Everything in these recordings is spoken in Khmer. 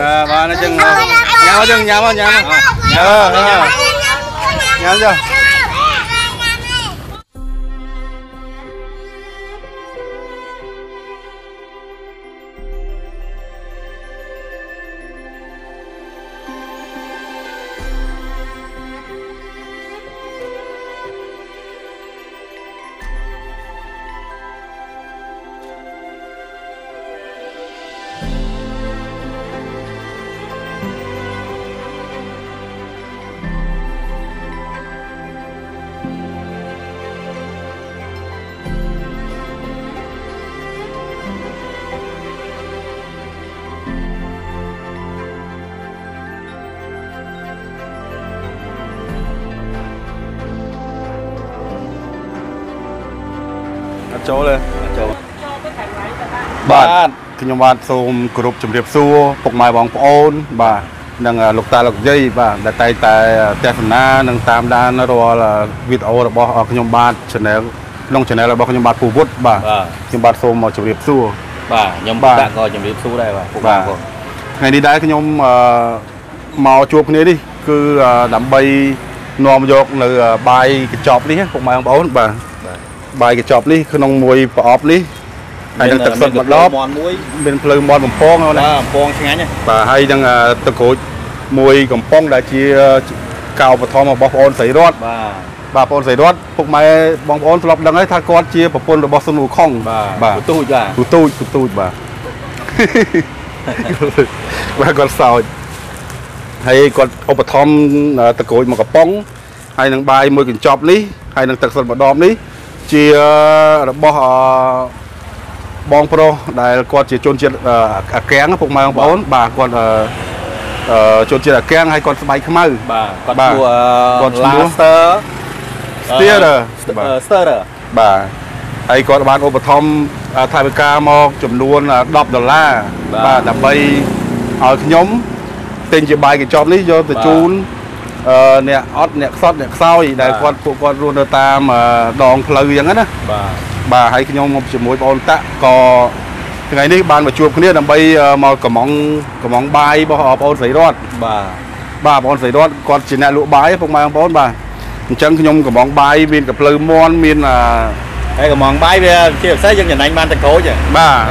អើបានអញ្ចឹងញ៉ាំអញ្ចឹងញ៉ាំអ ចុះអត់ចូលទេអត់ចូលបាទខ្ញុំបាទសូមគោរពជំរាបសួរពុកម៉ែបងប្អូន បាទនិងលោកតាលោកយាយបាទដែលតែងតែទស្សនានិងតាមដានរាល់វីដេអូរបស់ខ្ញុំបាទ channel ក្នុង channel របស់ខ្ញុំបាទពូវុឌ្ឍបាទបាទខ្ញុំបាទសូមមកជម្រាបសួរបាទខ្ញុំបាទដាក់ក៏ជំរាបសួរដែរបាទពុកបាបាទទថ្ងៃនេះដែរខ្ញុំអឺមកជួបគ្នានេះគឺអឺដើម្បីនាំយកនៅបាយកញ្ចប់នេះពុកម៉ែបងប្អូនបាទ បាទបាយកញ្ចប់នេះក្នុងមួយប្រអប់នេះហើយនឹងទឹកសុទ្ធមួយដបមាន់មួយមានភ្លើងមាត់បំពងហ្នឹងបាទណាអំពងឆ្ងាញ់ណាបាទហើយនឹងអឺទឹកក្រូចមួយកំប៉ុងដែលជាកៅបឋមរបស់បងប្អូនស្រីរតបាទបាទបងប្អូនស្រីរតពុកម៉ែបងប្អូនធ្លាប់ដឹងហើយថាគាត់ជាប្រពន្ធរបស់ស៊ុនវូខុងបាទបាទបន្ទូចបាទទូទូចទូទូចបាទបាទគាត់សោចហើយគាត់ឧបត្ថម្ភទឹកក្រូចមួយកំប៉ុងហើយនឹងបាយមួយកញ្ចប់នេះហើយនឹងទឹកសុទ្ធម្ដងនេះ ជារបស់អឺបងប្រុសដែលគាត់ជាជនជាតិអឺអាកាំងពុកម៉ែបងប្អូនបាទគាត់អឺអឺជនជាតិអាកាំងហើយគាត់ស្បែកខ្មៅបាទគាត់បាទឈ្មោះគាត់ឈ្មោះ Laster Steerer បាទ Steerer បាទហើយគាត់បានឧបត្ថម្ភថវិកាមកចំនួន10ដុល្លារបាទបាទដើម្បីឲ្យខ្ញុំទិញជាបាយកញ្ចប់នេះយកទៅបាទជូន អឺអ្នកអត់អ្នកខ្សត់អ្នកខ្សោយដែលបាទគាត់ពួកគាត់រស់នៅតាមអឺដងផ្លូវអញ្ចឹងណាបាទបាទហើយខ្ញុំមកជាមួយបងអូនតាក់ក៏ថ្ងៃនេះបានមកជួបគ្នាដើម្បីអឺមកកំងកំងបាយរបស់បងប្អូនស្រីរតបាទបាទបងប្អូនស្រីរតគាត់ជាអ្នកលក់បាយពុកម៉ែបងប្អូនបាទអញ្ចឹងខ្ញុំកំងបាយមានកភ្លៅមន់មានអឺ ហើយកំងបាយវាជាពិសេសយើងចំណេញបានតក្រូចហ៎ បាទ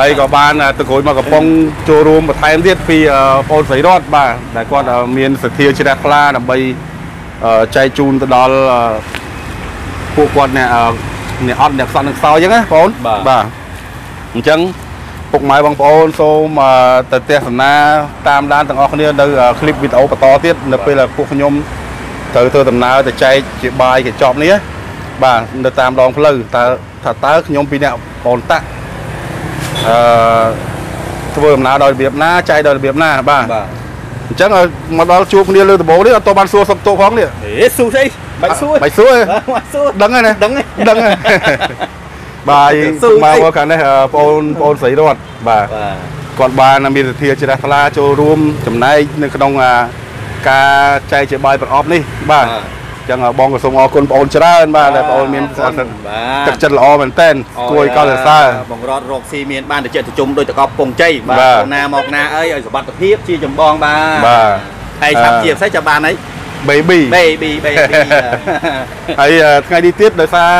ហើយក៏បានទឹកក្រូចមកកំប៉ុងចូលរួមបន្ថែមទៀតពីអឺបងប្អូនស្រីរតបាទដែលគាត់អឺមានសទ្ធាជ្រះថ្លាដើម្បីអឺចែកជូនទៅដល់អឺពួកគាត់អ្នកអឺអ្នកអត់អ្នកខ្សត់អ្នកខ្សោយអញ្ចឹងណាបងប្អូនបាទអញ្ចឹងពុកម៉ែបងប្អូនសូមអឺទៅទស្សនាតាមដានទាំងអស់គ្នានៅអឺคลิปវីដេអូបន្តទៀតនៅពេលដែលពួកខ្ញុំត្រូវធ្វើដំណើរទៅចែកជាបាយកញ្ចប់នេះណា បាទនៅតាមដងផ្លូវតើថាតើខ្ញុំពីអ្នកបងតាក់អឺធ្វើដំណើរដោយរបៀបណាចែកដោយរបៀបណាបាទបាទអញ្ចឹងឲ្យមកដល់ជួបគ្នាលើដំបូងនេះអត់តបានសួរសុខទុក្ខផងនេះអេស៊ូស្អីបាច់សួរមិនសួរទេបាច់សួរដឹងហើយណាដឹងហើយដឹងហើយបាទសួរមកអីមកខាងនេះអឺបងអូនបងអូនស្រីរតបាទបាទគាត់បានមានសទ្ធាជ្រះថ្លាចូលរួមចំណែកនៅក្នុងអាការចែកជាបាយប្រអប់នេះបាទអញ្ចឹងបងក៏សូមអរគុណបងអូនច្រើនបាទដែលបងអូនមានបាទទឹកចិត្តល្អមែនតើគួរឲ្យកោតសរសើរបងរត់រកស៊ីមានបានតែចិត្តទៅជុំដោយតកប់ពងជ័យបាទបាទទៅណាមកណាអីឲ្យសុវត្ថិភាពជាចម្បងបាទបាទហើយឆាប់អឺជាផ្សេងចាំបានអី baby baby baby ហើយអឺថ្ងៃនេះទៀតដោយសារ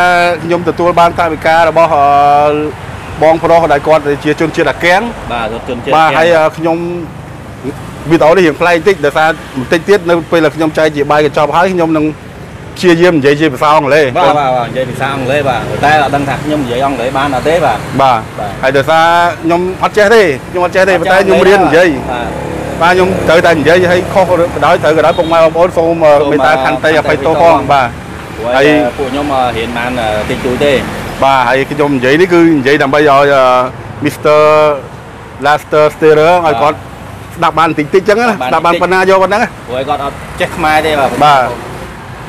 ខ្ញុំទទួលបានថវិការបស់អឺបងប្រុសដែលគាត់ជាជនជាតិអាកាំងបាទរត់ជនជាតិបាទហើយអឺខ្ញុំវីដេអូនេះរៀងប្លែកបន្តិចដោយសារបន្តិចទៀតនៅពេលដែលខ្ញុំចែកជាបាយកញ្ចប់ហើយខ្ញុំនឹង ព្យាយាមនិយាយជាភាសាអង់គ្លេសបាទបាទបាទនិយាយភាសាអង់គ្លេសបាទតែអត់ដឹងថាខ្ញុំនិយាយអង់គ្លេសបានអត់ទេបាទបាទបាទហើយដោយសារខ្ញុំអត់ចេះទេខ្ញុំអត់ចេះទេប៉ុន្តែខ្ញុំរៀននិយាយបាទបាទខ្ញុំត្រូវតែនិយាយឲ្យខុសក៏ដោយត្រូវក៏ដោយពុកម៉ែបងប្អូនសូមអឺសូមមេត្តាខន្តីអភ័យទោសផងបាទព្រោះហើយឯពួកខ្ញុំអឺរៀនបានអឺតិចតួចទេបាទហើយខ្ញុំនិយាយនេះគឺនិយាយដើម្បីឲ្យអឺ Mr. Laster Sterer ឲ្យគាត់ស្ដាប់បានបន្តិចតិចចឹងណាស្ដាប់បានប៉ុណ្ណាយកប៉ុណ្ណឹងណាព្រោះឯគាត់អត់ចេះខ្មែរទេបាទបាទ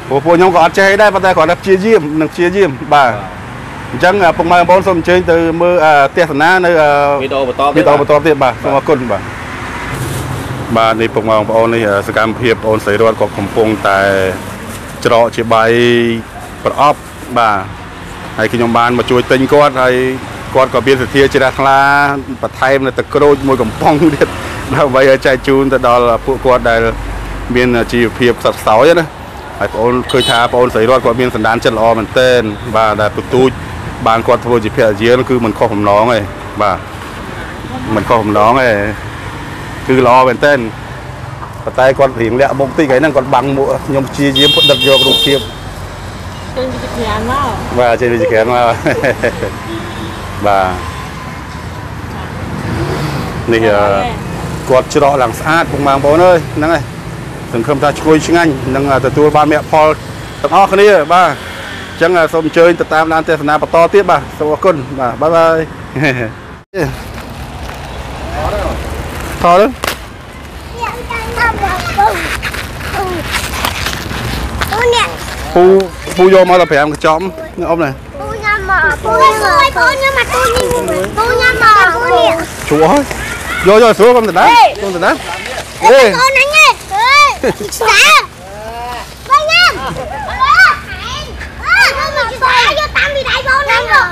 ព្រោះពួកខ្ញុំក៏អត់ចេះដែរប៉ុន្តែគ្រាន់តែព្យាយាមនិងព្យាយាមបាទអញ្ចឹងពុកម៉ែបងប្អូនសូមអញ្ជើញទៅមើលទស្សនានៅវីដេអូបន្តវីដេអូបន្តទៀតបាទសូមអរគុណបាទបាទនេះពុកម៉ែបងប្អូននេះសកម្មភាពបងអូនស្រីរតក៏កំពុងតែច្រកជាបៃប្រអប់បាទហើយខ្ញុំបានមកជួយទិញគាត់ហើយគាត់ក៏មានសទ្ធាជ្រះថ្លាបន្ថែមនៅទឹកក្រូចមួយកំប៉ុងទៀតដើម្បីឲ្យចែកជូនទៅដល់ពួកគាត់ដែលមានជីវភាពខ្សត់ខ្សោយណា ហើយបងអូនឃើញថាបងអូនស្រីរតគាត់មានសន្តានចិត្តល្អមែនទែនបាទដែលបន្ទូចបានគាត់ធ្វើជាភរិយាគឺមិនខុសបំណងទេបាទមិនខុសបំណងទេគឺល្អមែនទែនប៉ុន្តែគាត់រៀងលាក់មុខតិចហ្នឹងគាត់បាំងមុខខ្ញុំព្យាយាមផ្ដិតយករូបភាពចេញពីក្រានមកបាទចេញវិជ្ជាមកបាទនេះអឺគាត់ច្រកឡើងស្អាតពុកម៉ែបងប្អូនអើយហ្នឹងហើយ សង្ឃឹមថាឈ្ងុយឆ្ងាញ់នឹងទទួលបានមគ្គផលទាំងអស់គ្នាបាទអញ្ចឹងសូមអញ្ជើញទៅតាមដានទេសនាបន្តទៀតបាទសូមអរគុណបាទបាយបាយថតទៅ Phu nè, ពូពូយកមកដល់5កញ្ចប់នេះអ៊ំនេះ phu nha mò, phu nha mò, phu nha mà phu nha phu nha mò, phu nè. ជួហើយយកយកស្រួលកុំទៅដែរកុំទៅដែរអេ Con ស្ដាបងញ៉ាំអូអើធ្វើមកស្ដាយកតាមពីដៃបងហ្នឹងអូ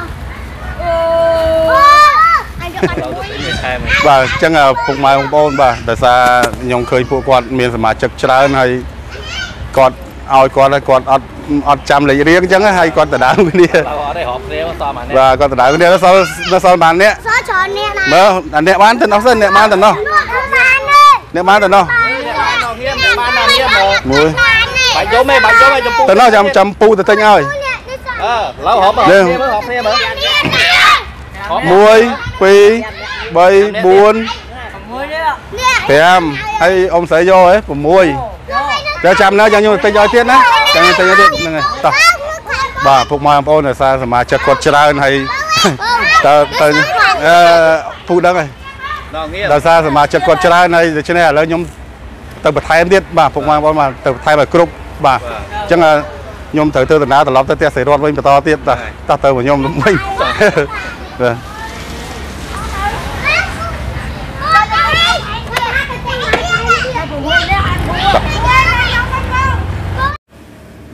អាយកបាត់មួយបាទអញ្ចឹងពុកម៉ែបងប្អូនបាទដោយសារខ្ញុំឃើញពួកគាត់មានសមាជិកច្រើនហើយគាត់ឲ្យគាត់ឲ្យគាត់អត់អត់ចាំលេខរៀងអញ្ចឹងហើយគាត់ដណ្ដើមគ្នាអត់ទេរອບគ្នាសល់បាននេះបាទគាត់ដណ្ដើមគ្នាសល់សល់បានអ្នកសល់ច្រើនអ្នកបានមើលអ្នកបានទៅនោះសិនអ្នកបានទៅនោះអ្នកបានទៅនោះ មមកមួយបាច់យំទេបាច់យំទេចំពោះទៅនោះចាំចាំពូទៅទិញឲ្យអើឡូវហប់ហប់គ្នាមើលហប់គ្នាមើលហប់1 2 3 4 5ហើយអ៊ំស្រីយកហ៎6ចាំចាំណាចាំខ្ញុំទៅទិញឲ្យទៀតណាចាំខ្ញុំទិញឲ្យទៀតហ្នឹងហើយតោះបាទពុកម៉ែបងប្អូនដោយសារសមាជិកគាត់ច្រើនហើយតើទៅអឺពូដឹងហើយដល់ងៀមដោយសារសមាជិកគាត់ច្រើនហើយដូច្នេះឥឡូវខ្ញុំ ទៅបន្ថែមទៀតបាទពុកម៉ែបងប្អូនបាទទៅបន្ថែមឲ្យគ្រប់បាទអញ្ចឹងខ្ញុំត្រូវធ្វើដំណើរត្រឡប់ទៅផ្ទះសេរីរតវិញបន្តទៀតតោះតោះទៅមកខ្ញុំវិញបាទ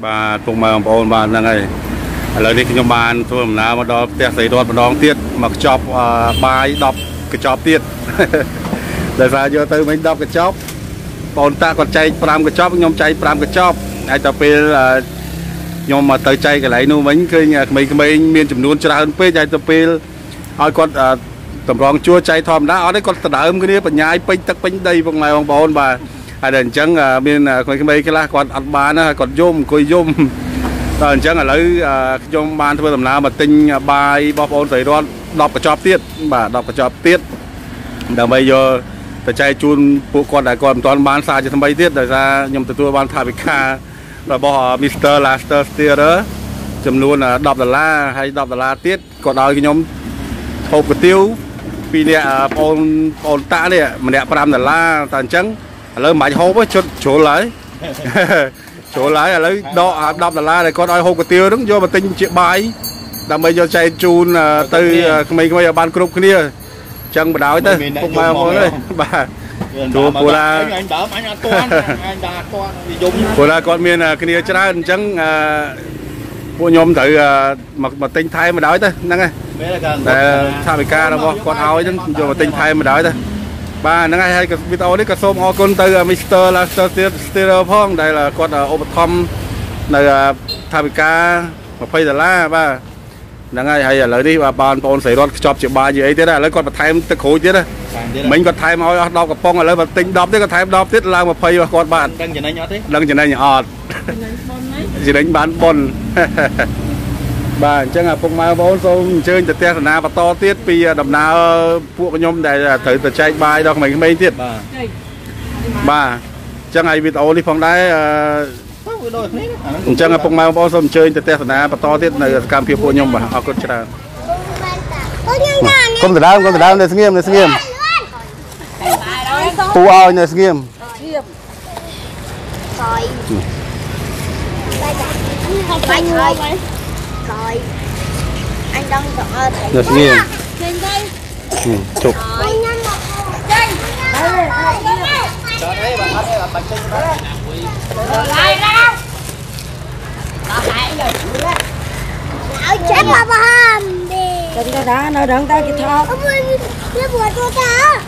បាទពុកម៉ែបងប្អូនបាទហ្នឹងហើយឥឡូវនេះខ្ញុំបានធ្វើដំណើរមកដល់ផ្ទះស្រីរតម្ដងទៀតមកខ្ចប់អឺបាយ10កញ្ចប់ទៀតដោយសារយកទៅវិញ10កញ្ចប់ បងតាគាត់ចែក5កញ្ចប់ខ្ញុំចែក5កញ្ចប់ហើយដល់ពេលអឺខ្ញុំមកទៅចែកកន្លែងនោះវិញឃើញក្មេងៗមានចំនួនច្រើនពេកហើយទៅពេលឲ្យគាត់អឺតម្រង់ជួរចែកធម្មតាអត់ទេគាត់ដដើមគ្នាបញ្ញាយពេញទឹកពេញដីពុកម៉ែបងប្អូនបាទហើយដល់អញ្ចឹងអឺមានក្មេងៗខ្លះគាត់អត់បានណាគាត់យំអង្គុយយំដល់អញ្ចឹងឥឡូវអឺខ្ញុំបានធ្វើដំណើរមកទិញបាយរបស់បងប្អូនស្រីរត10កញ្ចប់ទៀតបាទ10កញ្ចប់ទៀតដើម្បីយក ទៅចែកជូនពួកគាត់ដែលគាត់មិនទាន់បានសារជាថ្មីទៀតដោយសារខ្ញុំទទួលបានថាវិការរបស់ Mr. Laster Steerer ចំនួន10ដុល្លារហើយ10ដុល្លារទៀតគាត់ឲ្យខ្ញុំហូបកាទៀវពីរនាក់អឺបងប្អូនបងប្អូនតាក់នេះម្នាក់5ដុល្លារតែអញ្ចឹងឥឡូវមិនបាច់ហូបទេជុតជ្រុលហើយចូលហើយឥឡូវដកអា10ដុល្លារដែលគាត់ឲ្យហូបកាទៀវហ្នឹងយកមកទិញជាបាយដើម្បីយកចែកជូនអឺទៅក្មេងៗឲ្យបានគ្រប់គ្នាអញ្ចឹងបដោយទៅពុកម៉ែមកទេបាទទូពូឡាអញដើមអញអត់ទាន់អញដើមអត់ទាន់យំពូឡាគាត់មានគ្នាច្រើនអញ្ចឹងអឺពួកខ្ញុំត្រូវមកមកទិញថែមបណ្ដោយទៅហ្នឹងហើយតែថាវិការរបស់គាត់ឲ្យហ្នឹងយកមកទិញថែមបណ្ដោយទៅបាទហ្នឹងហើយហើយវីដេអូនេះក៏សូមអរគុណទៅ Mr. Laster Stereo ផងដែលគាត់ឧបត្ថម្ភនៅថាវិការ20ដុល្លារបាទ ហ្នឹងហើយហើយឥឡូវនេះបាទបងប្អូនស្រីរតខ្ចប់ជាបាយជាអីទៀតឥឡូវគាត់បន្ថែមទឹកក្រូចទៀតណាមិញគាត់ថែមឲ្យអស់10កំប៉ុងឥឡូវបើទិញ10ទៀតគាត់ថែម10ទៀតឡើង20របស់គាត់បានដឹងចំណេញអត់ទេដឹងចំណេញអត់ចំណេញបានប៉ុនបាទអញ្ចឹងឪពុកម៉ែបងប្អូនសូមអញ្ជើញទៅទេសនាបន្តទៀតពីដំណើរពួកខ្ញុំដែលត្រូវទៅចែកបាយដល់ក្មេងៗទៀតបាទបាទអញ្ចឹងហើយវីដេអូនេះផងដែរអឺ វាដូចគ្នាអញ្ចឹងឪពុកម៉ែបងប្អូនសូមអញ្ជើញទៅទេសនាបន្តទៀតនៅសកម្មភាពពួកខ្ញុំបាទអរគុណច្រើន Có nhân đàn កុំដដើមកុំដដើមនៅស្ងៀមនៅស្ងៀមពូឲ្យនៅស្ងៀម Rồi Bye thôi Rồi Anh Đông chọn ơi នៅស្ងៀម Trên đây ជប់ Rồi nhanh một Đây ចត់អីបាទអត់ទេបាច់ចេញបាទ lại ra đâu lão chết mà bom đừng tao đã nó đừng tay kịp thôi ông ơi nó buồn tôi cả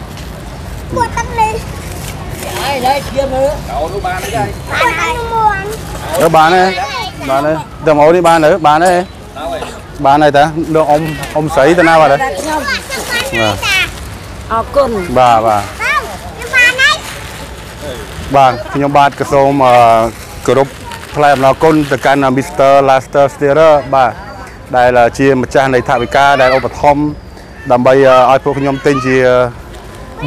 buồn tâm đi, đây đây kia nữa đồ nó ba nữa đây đó bà này? Ba này? Đồ mẫu đi ba nữa ba này. Ba này ta được ông ông sấy từ nào bà đấy à. bà bà. បាទខ្ញុំបាទក៏សូមអឺគោរពថ្លែងអំណរគុណទៅកាន់ Mr. Laster Steerer បាទដែលជាម្ចាស់នៃថវិកាដែលឧបត្ថម្ភដើម្បីឲ្យពួកខ្ញុំទិញជា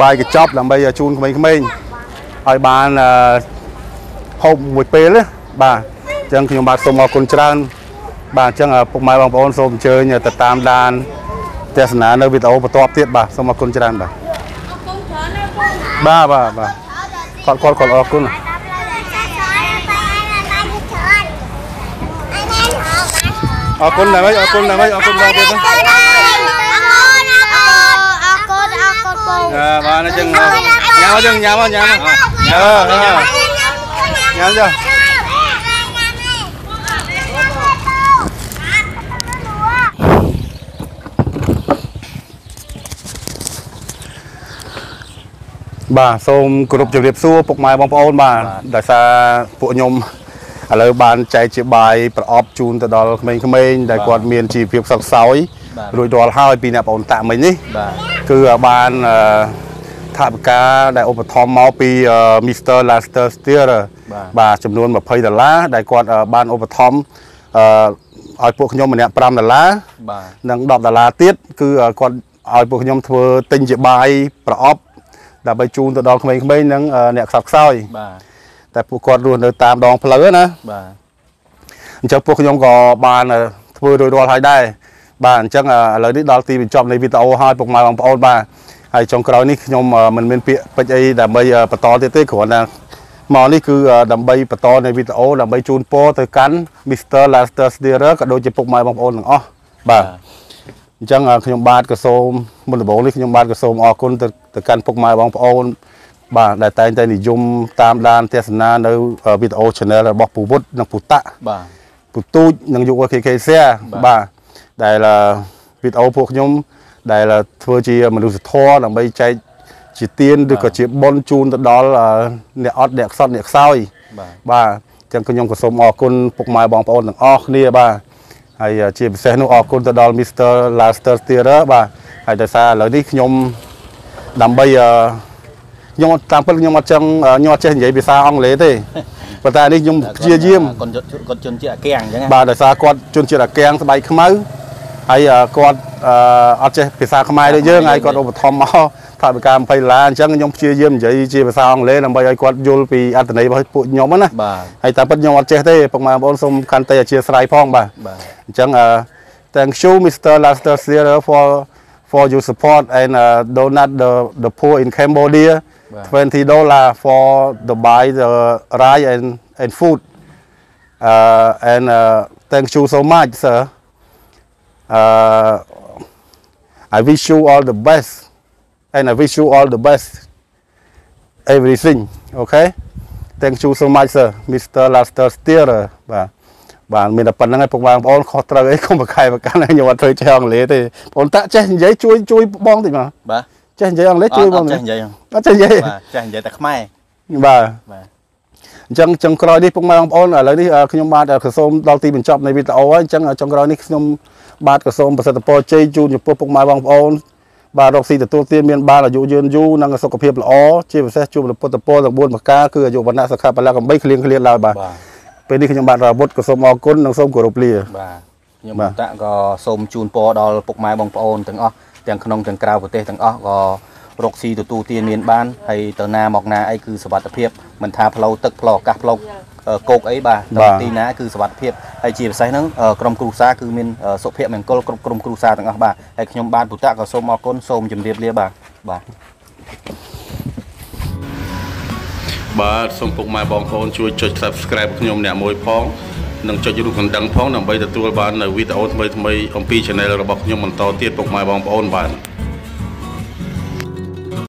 បាយកញ្ចប់ដើម្បីជូនក្មេងៗឲ្យបានអឺហូបមួយពេលណាបាទអញ្ចឹងខ្ញុំបាទសូមអរគុណច្រើន បាទអញ្ចឹងឪពុកម៉ែបងប្អូនសូមអញ្ជើញទៅតាមដានទស្សនានៅវីដេអូបន្ទាប់ទៀតបាទសូមអរគុណច្រើនបាទបាទបាទបាទ គាត់គាត់គាត់អរគុណអរគុណដែរវិញអរគុណដែរវិញអរគុណដល់ទៀតណាអើបានអញ្ចឹងញ៉ាំអញ្ចឹងញ៉ាំមកញ៉ាំមកអឺអឺញ៉ាំចុះ បាទសូមគោរពជម្រាបសួរពុកម៉ែបងប្អូនបាទដោយសារពួកខ្ញុំឥឡូវបានចែកជាបាយប្រអប់ជូនទៅដល់ក្មេងៗដែលគាត់មានជីវភាពខ្សត់ខ្សោយបាទរួចរាល់ហើយពីអ្នកបងតាក់មិញនេះបាទគឺបានអឺថាវិការដែលឧបត្ថម្ភមកពីអឺ Mr. Laster Steer បាទបាទចំនួន20ដុល្លារដែលគាត់អឺបានឧបត្ថម្ភអឺឲ្យពួកខ្ញុំម្នាក់5ដុល្លារបាទនិង10ដុល្លារទៀតគឺអឺគាត់ឲ្យពួកខ្ញុំធ្វើទិញជាបាយប្រអប់ ដើម្បីជូនទៅដល់ក្មេងៗនិងអឺអ្នកខ្សត់ខ្សោយបាទតែពួកគាត់រស់នៅតាមដងផ្លូវណាបាទអញ្ចឹងពួកខ្ញុំក៏បានអឺធ្វើរួចរាល់ហើយដែរបាទអញ្ចឹងអឺឥឡូវនេះដល់ទីបញ្ចប់នៃវីដេអូហើយពុកម៉ែបងប្អូនបាទហើយចុងក្រោយនេះខ្ញុំអឺមិនមានពាក្យពេចន៍អីដើម្បីអឺបន្តទៀតទេគ្រាន់តែមកនេះគឺអឺដើម្បីបន្តនៃវីដេអូដើម្បីជូនពរទៅកាន់ Mr. Laster Steerer ក៏ដូចជាពុកម៉ែបងប្អូនទាំងអស់បាទ អញ្ចឹងអឺខ្ញុំបាទក៏សូមមុនដំបូងនេះខ្ញុំបាទក៏សូមអរគុណទៅទៅកាន់ពុកម៉ែបងប្អូន បាទដែលតែងតែនិយមតាមដានទស្សនានៅអឺវីដេអូ channel របស់ពូវុឌ្ឍនិងពូតាក់បាទពូទូចនិងយុវ KK សៀបាទបាទដែលអឺវីដេអូពួកខ្ញុំ ដែលអឺធ្វើជាមនុស្សធម៌ដើម្បីចែកជាទានឬក៏ជាបុណ្យជូនទៅដល់អឺអ្នកអត់អ្នកខ្សត់អ្នកខ្សោយបាទបាទអញ្ចឹងខ្ញុំក៏សូមអរគុណពុកម៉ែបងប្អូនទាំងអស់គ្នាបាទ ហើយអឺជាពិសេសនោះអរគុណទៅដល់ Mr. Laster Steerer បាទហើយដោយសារឥឡូវនេះខ្ញុំដើម្បីអឺខ្ញុំអត់តាមពិតខ្ញុំអត់ចង់អឺខ្ញុំអត់ចេះនិយាយភាសាអង់គ្លេសទេប៉ុន្តែនេះខ្ញុំព្យាយាមគាត់គាត់ជន់ជាអាគាំងអញ្ចឹងណាបាទដោយសារគាត់ជនជាតិអាកៀងស្បែកខ្មៅហើយអឺគាត់អឺអត់ចេះភាសាខ្មែរដូចយើងហើយគាត់ឧបត្ថម្ភមក ថវិកា20ដុល្លារអញ្ចឹងខ្ញុំព្យាយាមនិយាយជាភាសាអង់គ្លេសដើម្បីឲ្យគាត់យល់ពីអត្ថន័យរបស់ពួកខ្ញុំហ្នឹងណាបាទហើយតាមពិតខ្ញុំអត់ចេះទេពុកម៉ែបងប្អូនសូមខន្តីអធិស្ឋានផងបាទបាទអញ្ចឹងអឺ thank you Mr. Laster Sierra for for your support and uh, donate the the poor in Cambodia 20 dollar for the buy the rice and and food uh, and uh, thank you so much sir uh, I wish you all the best and I wish you all the best everything okay thank you so much sir Mr. Laster Steerer បាទបាទមានតែប៉ុណ្្នឹងឯងពុកបងប្អូនខុសត្រូវអីកុំប្រខែប្រកាន់ខ្ញុំអត់ធ្វើចេះអង់គ្លេសទេបងតាក់ចេះនិយាយជួយជួយបងតិចមកបាទចេះនិយាយអង់គ្លេសជួយបងអត់តិចេះចនិយាយអត់ចេះនិយាយបាទចេះនិយាយតែខ្មែរបាទបាទអញ្ចឹងចុងក្រោយនេះពុកម៉ែបងប្អូនឥឡូវនេះអឺខ្ញុំបាទក៏សូមដល់ទីបញ្ចប់នៃវីដេអូហើយអញ្ចឹងចុងក្រោយនេះខ្ញុំបាទក៏សូមប្រសិទ្ធពរជ័យជូនចំពោះពុកម៉ែបងប្អូន បាទរកស៊ីទទួលទានមានបានអាយុយឺនយូរនិងសុខភាពល្អជាពិសេសជួបពុទ្ធពរទាំង4ប្រការគឺអាយុវណ្ណៈសុខៈពលៈកំបីគ្លៀងគ្លៀនឡើយបាទបាទពេលនេះខ្ញុំបាទរាវុធក៏សូមអរគុណនិងសូមគោរពលាបាទខ្ញុំបាទតាក់ក៏សូមជូនពរដល់ពុកម៉ែបងប្អូនទាំងអស់ទាំងក្នុងទាំងក្រៅប្រទេសទាំងអស់ក៏ រកស៊ីទទួលទានមានបានហើយទៅណាមកណាអីគឺសុវត្ថិភាពមិនថាផ្លូវទឹកផ្លូវអាកាសផ្លូវអឺគោកអីបាទទៅទីណាគឺសុវត្ថិភាពហើយជាពិសេសហ្នឹងអឺក្រុមគ្រួសារគឺមានអឺសុភមង្គលគ្រប់ក្រុមគ្រួសារទាំងអស់បាទហើយខ្ញុំបាទពុតៈក៏សូមអរគុណសូមជម្រាបលាបាទបាទបាទសូមពុកម៉ែបងប្អូនជួយចុច Subscribe ខ្ញុំអ្នកមួយផងនិងចុចរូបកណ្ដឹងផងដើម្បីទទួលបាននៅវីដេអូថ្មីៗអំពី Channel របស់ខ្ញុំបន្តទៀតពុកម៉ែបងប្អូនបាទ